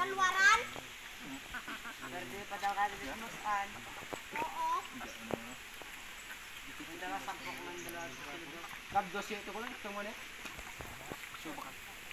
Kalwaran? Pwede pa daw kada dito mo saan. Oo. Hindi na sakto ko ng dalawa. Kab dosyo ito ko lang. Ito mo na.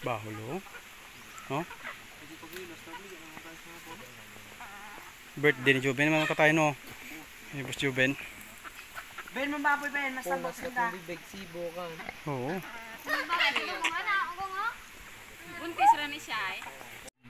Bahulo. Oh, mga mga birthday ni Juben naman ka tayo no. Ni Boss Juben. Ben mo baboy Ben, masambok sila. Oo. Ako nga na, ako nga. Buntis ra ni siya eh.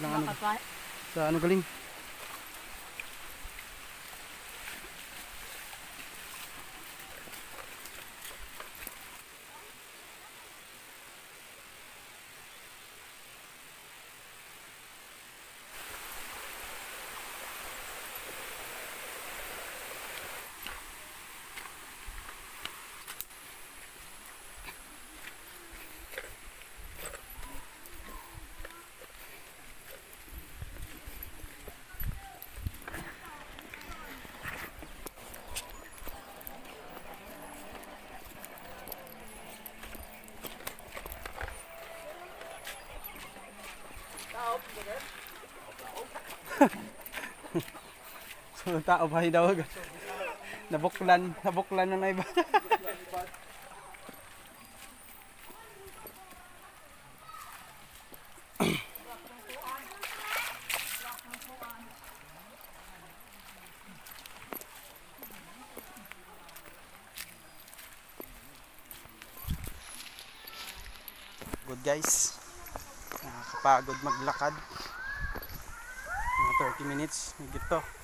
Silang ano? Sa ano galing? So, tao ba daw? Nabuklan, nabuklan na na iba. Good guys. Nakakapagod maglakad. Mga 30 minutes. Higit to.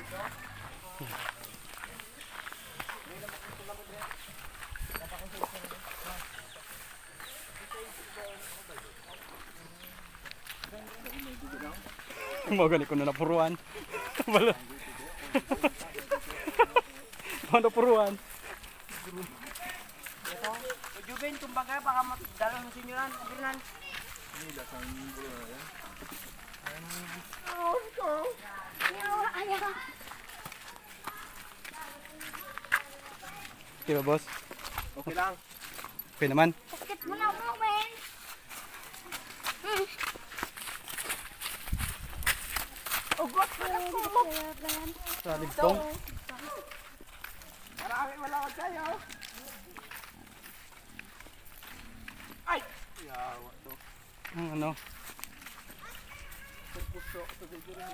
Mga gani ko na napuruan. Wala. Mga napuruan. Juben, kumbaga, baka magdala ng sinyoran. Abinan. Okay ba, boss? Okay lang. Okay naman. Sakit mo na ako, man. Ugot oh, mo lang ko. Sa ligtong. Marami wala ko sa'yo. Ay! Yawa to. Ang ano? Ang puso. Ito, ito, ito.